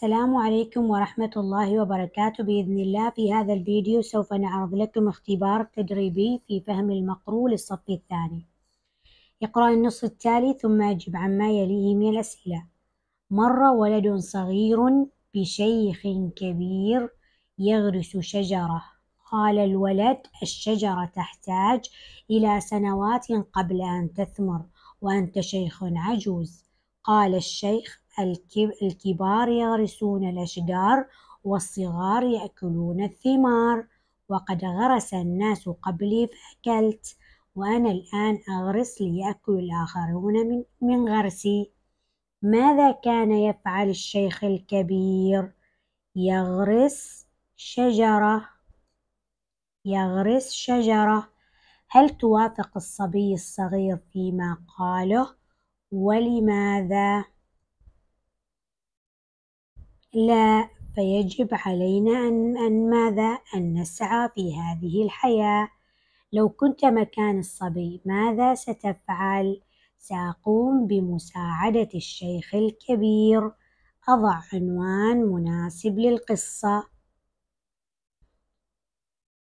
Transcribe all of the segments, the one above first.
السلام عليكم ورحمة الله وبركاته بإذن الله. في هذا الفيديو سوف نعرض لكم اختبار تدريبي في فهم المقروء للصف الثاني. اقرأ النص التالي ثم أجب عما يليه من الأسئلة. مر ولد صغير بشيخ كبير يغرس شجرة. قال الولد الشجرة تحتاج إلى سنوات قبل أن تثمر وأنت شيخ عجوز. قال الشيخ الكبار يغرسون الأشجار والصغار يأكلون الثمار وقد غرس الناس قبلي فأكلت وأنا الآن أغرس ليأكل الآخرون من, من غرسي ماذا كان يفعل الشيخ الكبير؟ يغرس شجرة يغرس شجرة هل توافق الصبي الصغير فيما قاله؟ ولماذا؟ لا فيجب علينا أن, أن ماذا؟ أن نسعى في هذه الحياة لو كنت مكان الصبي ماذا ستفعل؟ سأقوم بمساعدة الشيخ الكبير أضع عنوان مناسب للقصة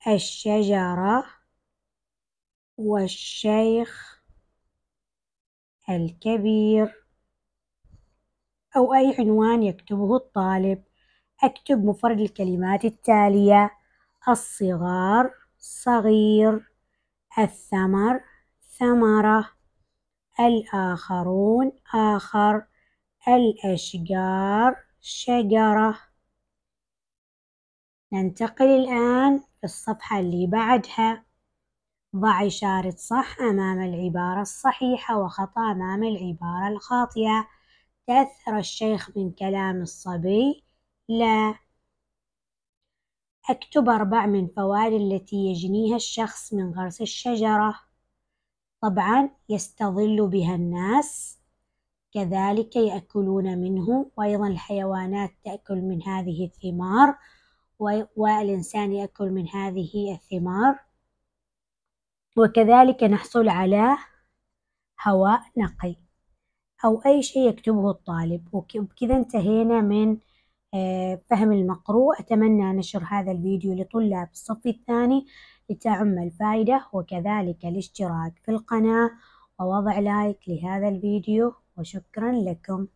الشجرة والشيخ الكبير أو أي عنوان يكتبه الطالب. أكتب مفرد الكلمات التالية الصغار صغير الثمر ثمرة الآخرون آخر الأشجار شجرة. ننتقل الآن في الصفحة اللي بعدها. ضع إشارة صح أمام العبارة الصحيحة وخطأ أمام العبارة الخاطئة. تأثر الشيخ من كلام الصبي لا. أكتب أربع من فوائد التي يجنيها الشخص من غرس الشجرة. طبعا يستظل بها الناس كذلك يأكلون منه وأيضا الحيوانات تأكل من هذه الثمار والإنسان يأكل من هذه الثمار. وكذلك نحصل على هواء نقي. أو أي شيء يكتبه الطالب. وبكذا انتهينا من آه، فهم المقروء. أتمنى نشر هذا الفيديو لطلاب الصف الثاني لتعم الفائدة. وكذلك الاشتراك في القناة ووضع لايك لهذا الفيديو. وشكرا لكم.